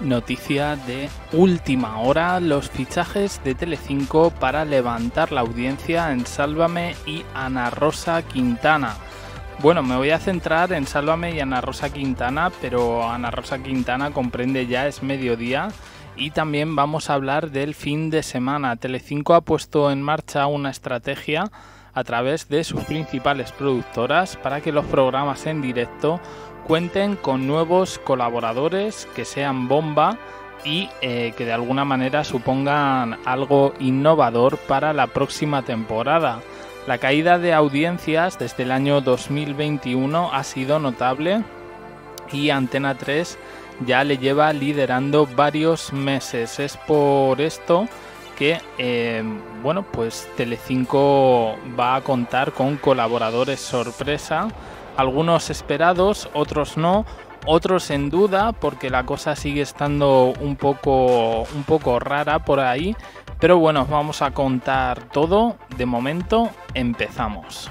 Noticia de última hora, los fichajes de Telecinco para levantar la audiencia en Sálvame y Ana Rosa Quintana. Bueno, me voy a centrar en Sálvame y Ana Rosa Quintana, pero Ana Rosa Quintana comprende ya es mediodía y también vamos a hablar del fin de semana. Telecinco ha puesto en marcha una estrategia a través de sus principales productoras para que los programas en directo cuenten con nuevos colaboradores que sean bomba y eh, que de alguna manera supongan algo innovador para la próxima temporada. La caída de audiencias desde el año 2021 ha sido notable y Antena 3 ya le lleva liderando varios meses. Es por esto que eh, bueno pues Telecinco va a contar con colaboradores sorpresa algunos esperados, otros no, otros en duda porque la cosa sigue estando un poco, un poco rara por ahí. Pero bueno, vamos a contar todo. De momento empezamos.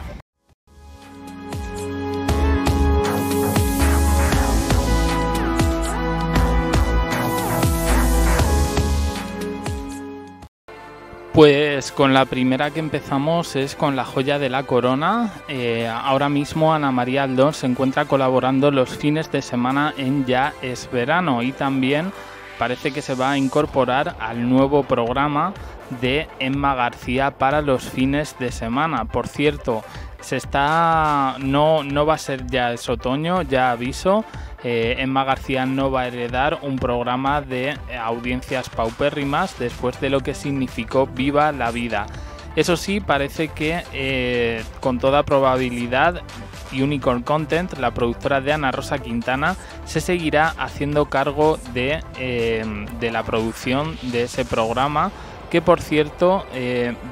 Pues con la primera que empezamos es con la joya de la corona. Eh, ahora mismo Ana María Aldón se encuentra colaborando los fines de semana en Ya es verano y también parece que se va a incorporar al nuevo programa de Emma García para los fines de semana. Por cierto, se está no no va a ser ya es otoño, ya aviso. Eh, Emma García no va a heredar un programa de audiencias paupérrimas después de lo que significó Viva la Vida. Eso sí, parece que eh, con toda probabilidad Unicorn Content, la productora de Ana Rosa Quintana, se seguirá haciendo cargo de, eh, de la producción de ese programa, que por cierto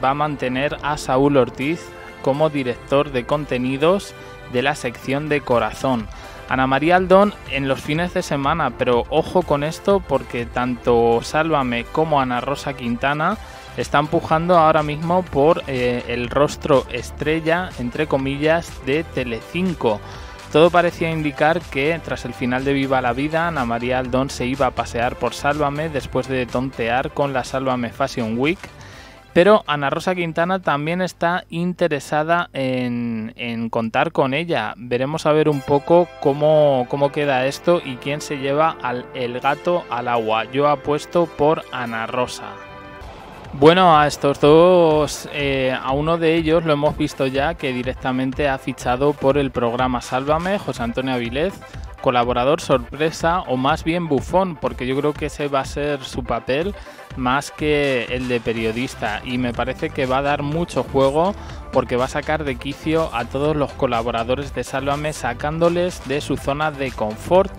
va a mantener a Saúl Ortiz como director de contenidos de la sección de Corazón. Ana María Aldón en los fines de semana, pero ojo con esto porque tanto Sálvame como Ana Rosa Quintana están pujando ahora mismo por eh, el rostro estrella, entre comillas, de Telecinco. Todo parecía indicar que tras el final de Viva la Vida, Ana María Aldón se iba a pasear por Sálvame después de tontear con la Sálvame Fashion Week pero Ana Rosa Quintana también está interesada en, contar con ella. Veremos a ver un poco cómo, cómo queda esto y quién se lleva al, el gato al agua. Yo apuesto por Ana Rosa. Bueno, a estos dos, eh, a uno de ellos lo hemos visto ya que directamente ha fichado por el programa Sálvame, José Antonio Avilés, colaborador sorpresa o más bien bufón, porque yo creo que ese va a ser su papel más que el de periodista. Y me parece que va a dar mucho juego porque va a sacar de quicio a todos los colaboradores de Sálvame sacándoles de su zona de confort.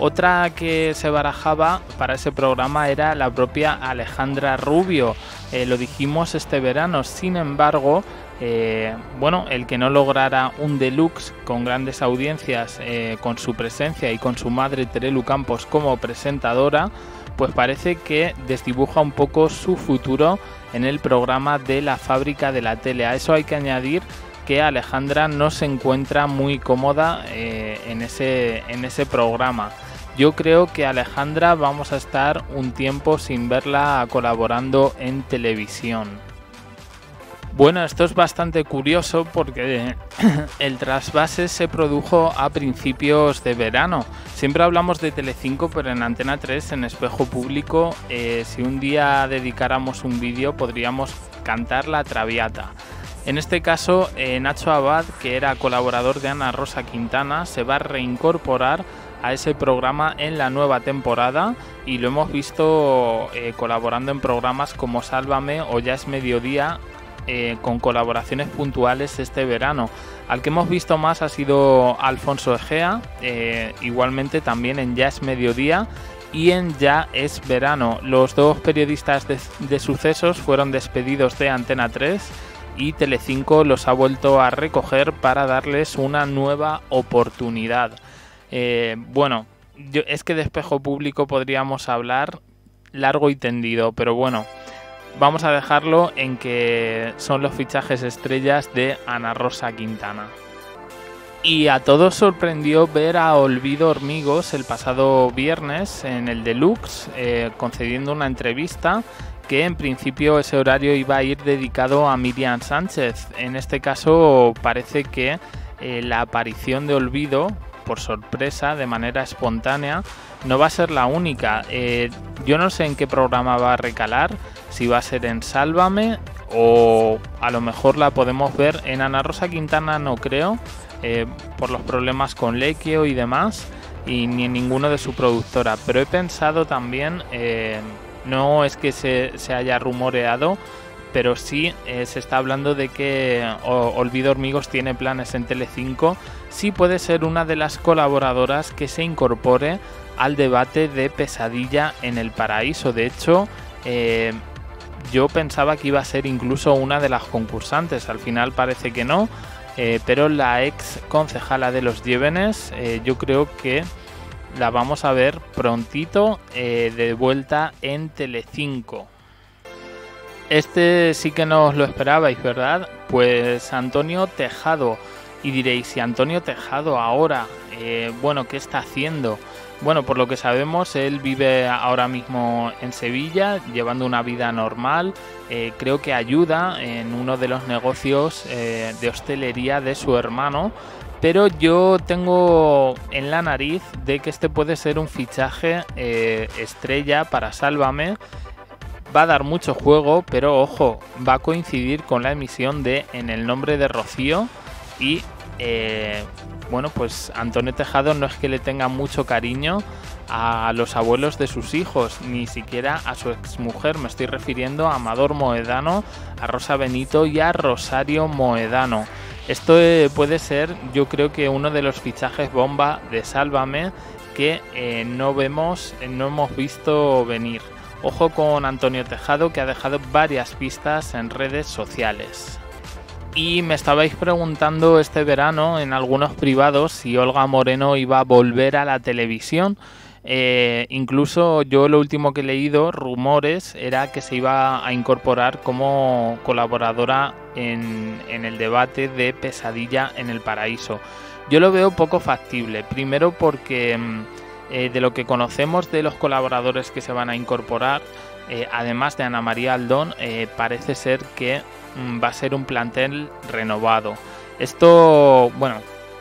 Otra que se barajaba para ese programa era la propia Alejandra Rubio, eh, lo dijimos este verano, sin embargo, eh, bueno, el que no lograra un deluxe con grandes audiencias, eh, con su presencia y con su madre Terelu Campos como presentadora, pues parece que desdibuja un poco su futuro en el programa de la fábrica de la tele. A eso hay que añadir que Alejandra no se encuentra muy cómoda eh, en, ese, en ese programa. Yo creo que Alejandra vamos a estar un tiempo sin verla colaborando en televisión. Bueno, esto es bastante curioso porque el trasvase se produjo a principios de verano. Siempre hablamos de Telecinco, pero en Antena 3, en espejo público, eh, si un día dedicáramos un vídeo podríamos cantar la Traviata. En este caso, eh, Nacho Abad, que era colaborador de Ana Rosa Quintana, se va a reincorporar a ese programa en la nueva temporada y lo hemos visto eh, colaborando en programas como Sálvame o Ya es Mediodía eh, con colaboraciones puntuales este verano. Al que hemos visto más ha sido Alfonso Egea, eh, igualmente también en Ya es Mediodía y en Ya es Verano. Los dos periodistas de, sucesos fueron despedidos de Antena 3 y Telecinco los ha vuelto a recoger para darles una nueva oportunidad. Eh, bueno, es que de espejo público podríamos hablar largo y tendido, pero bueno, vamos a dejarlo en que son los fichajes estrellas de Ana Rosa Quintana. Y a todos sorprendió ver a Olvido Hormigos el pasado viernes en el Deluxe eh, concediendo una entrevista que en principio ese horario iba a ir dedicado a Miriam Sánchez. En este caso parece que eh, la aparición de Olvido, por sorpresa, de manera espontánea, no va a ser la única. Eh, yo no sé en qué programa va a recalar, si va a ser en Sálvame o a lo mejor la podemos ver en Ana Rosa Quintana, no creo eh, por los problemas con Lequio y demás, y ni en ninguno de su productora. Pero he pensado también, eh, no es que se, haya rumoreado, pero sí eh, se está hablando de que Olvido Hormigos tiene planes en Telecinco. Sí puede ser una de las colaboradoras que se incorpore al debate de Pesadilla en el Paraíso. De hecho, yo pensaba que iba a ser incluso una de las concursantes. Al final parece que no. Eh, pero la ex concejala de los Llévenes eh, yo creo que la vamos a ver prontito eh, de vuelta en Telecinco. Este sí que no os lo esperabais, ¿verdad? Pues Antonio Tejado. Y diréis, si Antonio Tejado ahora, bueno, ¿qué está haciendo? Bueno, por lo que sabemos, él vive ahora mismo en Sevilla, llevando una vida normal. Eh, creo que ayuda en uno de los negocios eh, de hostelería de su hermano. Pero yo tengo en la nariz de que este puede ser un fichaje eh, estrella para Sálvame. Va a dar mucho juego, pero ojo, va a coincidir con la emisión de En el nombre de Rocío y bueno, pues Antonio Tejado no es que le tenga mucho cariño a los abuelos de sus hijos, ni siquiera a su exmujer. Me estoy refiriendo a Amador Moedano, a Rosa Benito y a Rosario Moedano. Esto eh, puede ser, yo creo que uno de los fichajes bomba de Sálvame que eh, no vemos, eh, no hemos visto venir. Ojo con Antonio Tejado que ha dejado varias pistas en redes sociales. Y me estabais preguntando este verano en algunos privados si Olga Moreno iba a volver a la televisión. Eh, incluso yo lo último que he leído, rumores, era que se iba a incorporar como colaboradora en, el debate de Pesadilla en el Paraíso. Yo lo veo poco factible. Primero porque mm, eh, de lo que conocemos de los colaboradores que se van a incorporar, eh, además de Ana María Aldón, parece ser que Mm, va a ser un plantel renovado. Esto, bueno,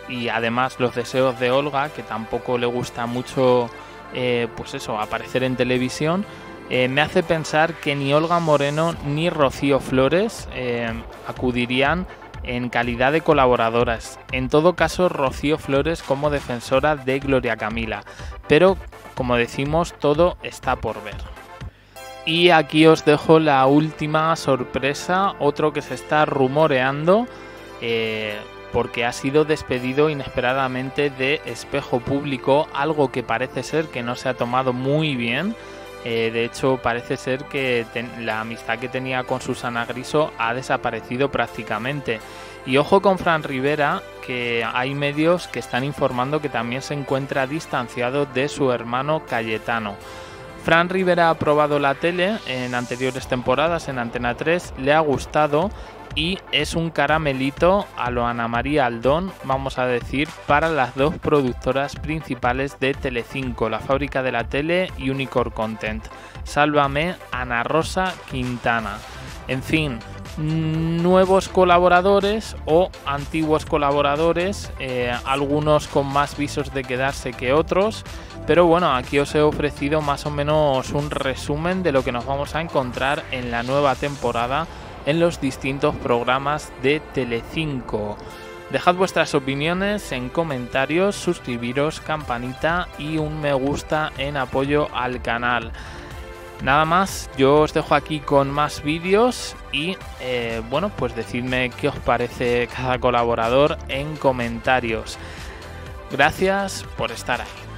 y además los deseos de Olga, que tampoco le gusta mucho, eh, pues eso, aparecer en televisión, eh, me hace pensar que ni Olga Moreno ni Rocío Flores eh, acudirían en calidad de colaboradoras. En todo caso, Rocío Flores como defensora de Gloria Camila. Pero, como decimos, todo está por ver. Y aquí os dejo la última sorpresa, otro que se está rumoreando eh, porque ha sido despedido inesperadamente de espejo público, algo que parece ser que no se ha tomado muy bien. Eh, de hecho, parece ser que la amistad que tenía con Susana Griso ha desaparecido prácticamente. Y ojo con Fran Rivera, que hay medios que están informando que también se encuentra distanciado de su hermano Cayetano. Fran Rivera ha probado la tele en anteriores temporadas en Antena 3, le ha gustado y es un caramelito a lo Ana María Aldón, vamos a decir, para las dos productoras principales de Telecinco, La Fábrica de la Tele y Unicorn Content. Sálvame, Ana Rosa Quintana. En fin, nuevos colaboradores o antiguos colaboradores, eh, algunos con más visos de quedarse que otros, pero bueno, aquí os he ofrecido más o menos un resumen de lo que nos vamos a encontrar en la nueva temporada en los distintos programas de Telecinco. Dejad vuestras opiniones en comentarios, suscribiros, campanita y un me gusta en apoyo al canal. Nada más, yo os dejo aquí con más vídeos y eh, bueno, pues decidme qué os parece cada colaborador en comentarios. Gracias por estar ahí.